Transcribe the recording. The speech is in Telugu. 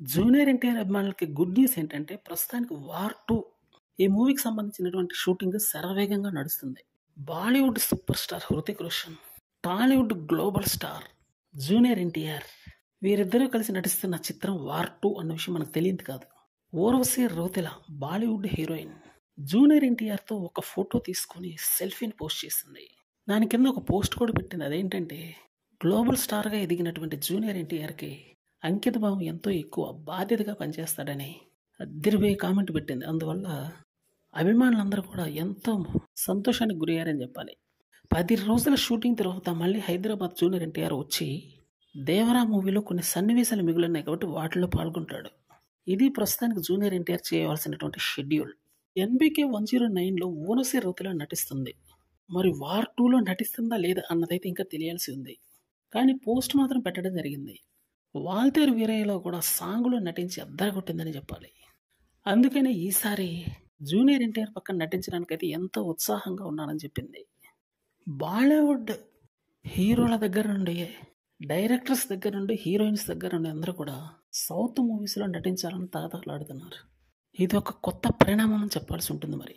జూనియర్ ఎన్టీఆర్ అభిమానులకి గుడ్ న్యూస్ ఏంటంటే ప్రస్తుతానికి వార్ టూ ఈ మూవీకి సంబంధించినటువంటి షూటింగ్ శరవేగంగా నడుస్తుంది. Bollywood super star Hrithik Roshan Tollywood global star junior NTR వీరిద్దరూ కలిసి నటిస్తున్న చిత్రం వార్ టూ అన్న విషయం మనకు తెలియదు కాదు. Urvashi Rautela Bollywood heroine junior ఎన్టీఆర్తో ఒక ఫోటో తీసుకొని సెల్ఫీని పోస్ట్ చేసింది. దాని కింద ఒక పోస్ట్ కూడా పెట్టింది. అదేంటంటే గ్లోబల్ స్టార్గా ఎదిగినటువంటి జూనియర్ ఎన్టీఆర్కి అంకిత భావం ఎంతో ఎక్కువ బాధ్యతగా పనిచేస్తాడని అద్దరిపోయి కామెంట్ పెట్టింది. అందువల్ల అభిమానులందరూ కూడా ఎంతో సంతోషానికి గురయ్యారని చెప్పాలి. పది రోజుల షూటింగ్ తర్వాత మళ్ళీ హైదరాబాద్ జూనియర్ ఎన్టీఆర్ వచ్చి దేవరా మూవీలో కొన్ని సన్నివేశాలు మిగులున్నాయి కాబట్టి వాటిలో పాల్గొంటాడు. ఇది ప్రస్తుతానికి జూనియర్ ఎన్టీఆర్ చేయవలసినటువంటి షెడ్యూల్. ఎన్బికే వన్ జీరో నైన్లో ఊనసే రౌతులో నటిస్తుంది. మరి వార్ టూలో నటిస్తుందా లేదా అన్నదైతే ఇంకా తెలియాల్సి ఉంది. కానీ పోస్ట్ మాత్రం పెట్టడం జరిగింది. వాల్తేరు వీరయ్యలో కూడా సాంగ్లో నటించి అద్దరగొట్టిందని చెప్పాలి. అందుకనే ఈసారి జూనియర్ ఎన్టీఆర్ పక్కన నటించడానికైతే ఎంతో ఉత్సాహంగా ఉన్నానని చెప్పింది. బాలీవుడ్ హీరోల దగ్గర నుండి డైరెక్టర్స్ దగ్గర నుండి హీరోయిన్స్ దగ్గర నుండి అందరూ కూడా సౌత్ మూవీస్లో నటించాలని తాతలాడుతున్నారు ఇది ఒక కొత్త పరిణామం చెప్పాల్సి ఉంటుంది మరి.